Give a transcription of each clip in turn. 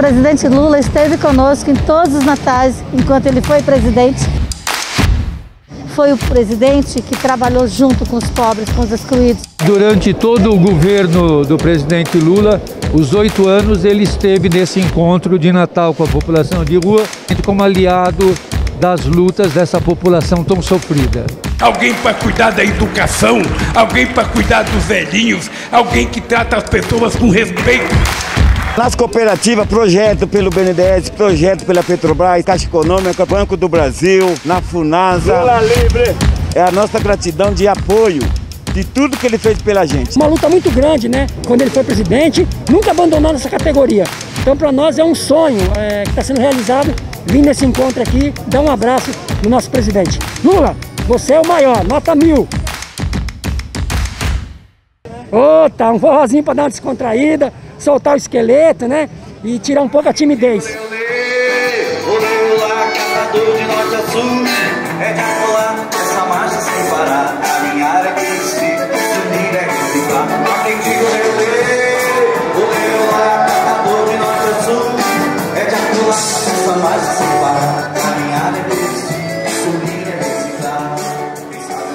presidente Lula esteve conosco em todos os natais enquanto ele foi presidente. Foi o presidente que trabalhou junto com os pobres, com os excluídos. Durante todo o governo do presidente Lula, os oito anos, ele esteve nesse encontro de Natal com a população de rua, como aliado das lutas dessa população tão sofrida. Alguém para cuidar da educação, alguém para cuidar dos velhinhos, alguém que trata as pessoas com respeito. Nas cooperativas, projeto pelo BNDES, projeto pela Petrobras, Caixa Econômica, Banco do Brasil, na FUNASA. Lula livre! É a nossa gratidão de apoio de tudo que ele fez pela gente. Uma luta muito grande, né? Quando ele foi presidente, nunca abandonou essa categoria. Então, para nós é um sonho é, que está sendo realizado vir nesse encontro aqui, dar um abraço no nosso presidente. Lula, você é o maior, nota mil. Ô, oh, tá um forrozinho para dar uma descontraída soltar o esqueleto, né? E tirar um pouco a timidez.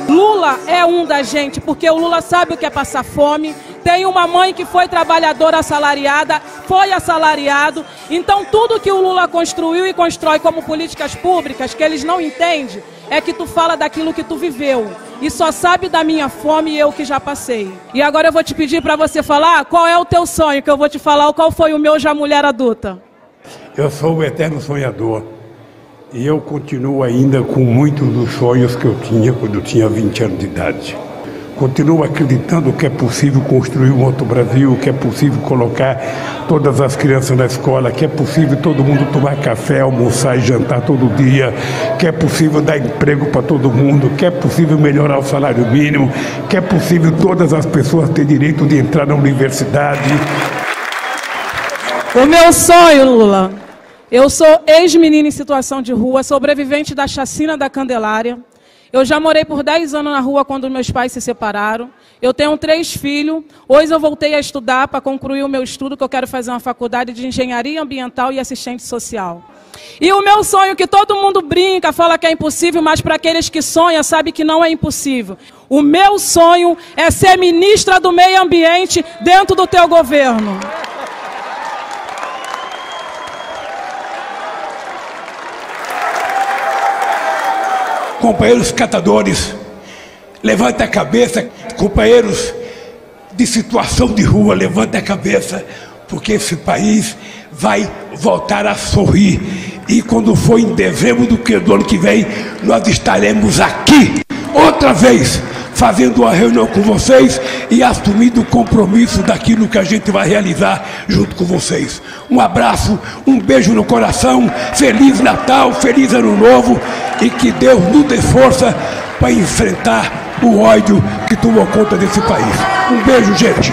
Lula é um da gente, porque o Lula sabe o que é passar fome, tem uma mãe que foi trabalhadora assalariada, foi assalariado. Então, tudo que o Lula construiu e constrói como políticas públicas, que eles não entendem, é que tu fala daquilo que tu viveu. E só sabe da minha fome e eu que já passei. E agora eu vou te pedir para você falar qual é o teu sonho, que eu vou te falar qual foi o meu já mulher adulta. Eu sou o eterno sonhador. E eu continuo ainda com muitos dos sonhos que eu tinha quando eu tinha 20 anos de idade. Continuo acreditando que é possível construir um outro Brasil, que é possível colocar todas as crianças na escola, que é possível todo mundo tomar café, almoçar e jantar todo dia, que é possível dar emprego para todo mundo, que é possível melhorar o salário mínimo, que é possível todas as pessoas ter direito de entrar na universidade. O meu sonho, Lula. Eu sou ex-menina em situação de rua, sobrevivente da chacina da Candelária. Eu já morei por 10 anos na rua quando meus pais se separaram. Eu tenho três filhos. Hoje eu voltei a estudar para concluir o meu estudo, que eu quero fazer uma faculdade de engenharia ambiental e assistente social. E o meu sonho, que todo mundo brinca, fala que é impossível, mas para aqueles que sonham, sabe que não é impossível. O meu sonho é ser ministra do meio ambiente dentro do teu governo. Companheiros catadores, levante a cabeça. Companheiros de situação de rua, levante a cabeça, porque esse país vai voltar a sorrir. E quando for em dezembro do, que, do ano que vem, nós estaremos aqui outra vez fazendo uma reunião com vocês e assumindo o compromisso daquilo que a gente vai realizar junto com vocês. Um abraço, um beijo no coração, Feliz Natal, Feliz Ano Novo e que Deus nos dê força para enfrentar o ódio que tomou conta desse país. Um beijo, gente.